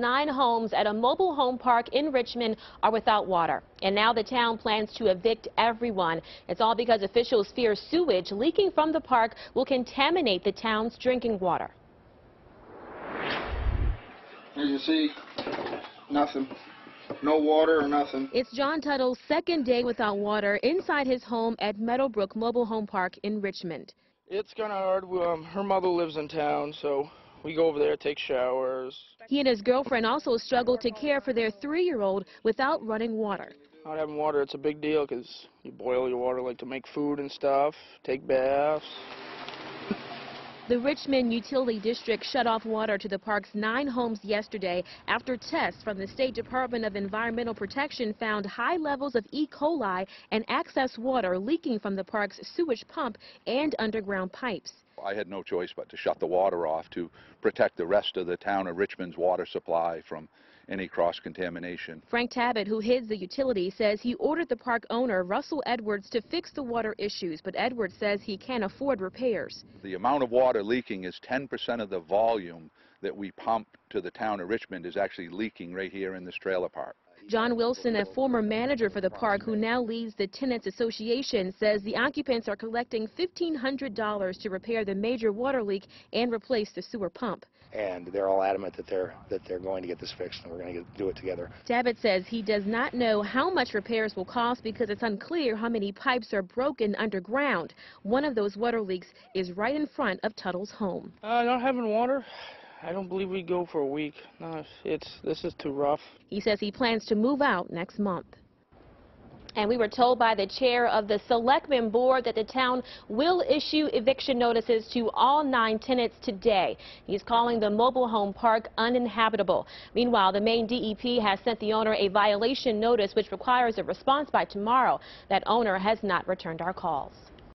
Nine homes at a mobile home park in Richmond are without water. And now the town plans to evict everyone. It's all because officials fear sewage leaking from the park will contaminate the town's drinking water. As you see, nothing. No water or nothing. It's John Tuttle's second day without water inside his home at Meadowbrook Mobile Home Park in Richmond. It's kind of hard. Um, her mother lives in town, so we go over there, take showers. He and his girlfriend also struggle to care for their three-year-old without running water. Not having water, it's a big deal because you boil your water like to make food and stuff, take baths. The Richmond Utility District shut off water to the park's nine homes yesterday after tests from the State Department of Environmental Protection found high levels of E. coli and excess water leaking from the park's sewage pump and underground pipes. I had no choice but to shut the water off to protect the rest of the town of Richmond's water supply from any cross-contamination. Frank Tabbitt, who heads the utility, says he ordered the park owner, Russell Edwards, to fix the water issues, but Edwards says he can't afford repairs. The amount of water leaking is 10% of the volume that we pump to the town of Richmond is actually leaking right here in this trailer park. John Wilson, a former manager for the park who now leads the Tenants Association, says the occupants are collecting $1,500 to repair the major water leak and replace the sewer pump. And they're all adamant that they're that they're going to get this fixed and we're going to do it together. Tabbitt says he does not know how much repairs will cost because it's unclear how many pipes are broken underground. One of those water leaks is right in front of Tuttle's home. Uh, not having water, I don't believe we go for a week. No, it's this is too rough. He says he plans to move out next month. And we were told by the chair of the Selectmen Board that the town will issue eviction notices to all nine tenants today. He's calling the mobile home park uninhabitable. Meanwhile, the Maine DEP has sent the owner a violation notice which requires a response by tomorrow. That owner has not returned our calls.